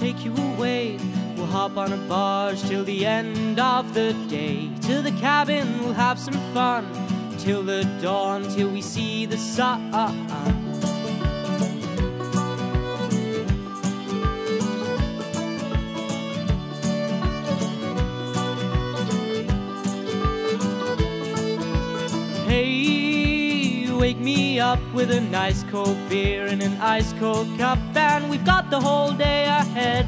take you away. We'll hop on a barge till the end of the day. To the cabin, we'll have some fun. Till the dawn, till we see the sun. Wake me up with a nice cold beer and an ice cold cup, and we've got the whole day ahead.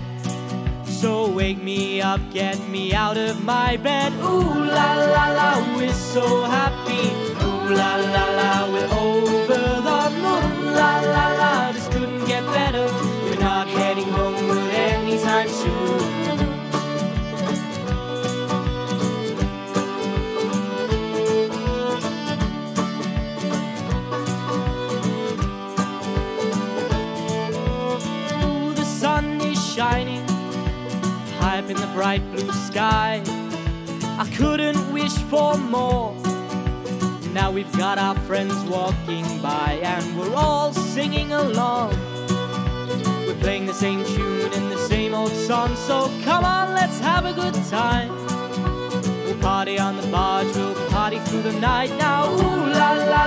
So wake me up, get me out of my bed. Ooh la la la, we're so happy. Ooh la la la, we're over the moon. La la la, this couldn't get better. We're not heading homeward anytime soon. In the bright blue sky. I couldn't wish for more. Now we've got our friends walking by and we're all singing along. We're playing the same tune and the same old song, so come on, let's have a good time. We'll party on the barge, we'll party through the night now. Ooh la la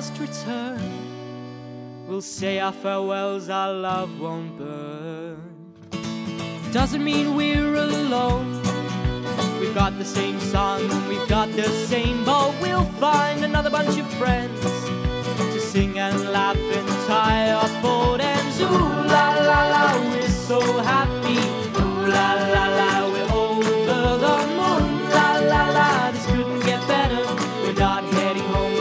must return. We'll say our farewells, our love won't burn. Doesn't mean we're alone. We've got the same song, we've got the same boat. We'll find another bunch of friends to sing and laugh and tie our boat ends. Ooh la la la, we're so happy. Ooh la la la, we're over the moon. La la la, this couldn't get better. We're not heading home.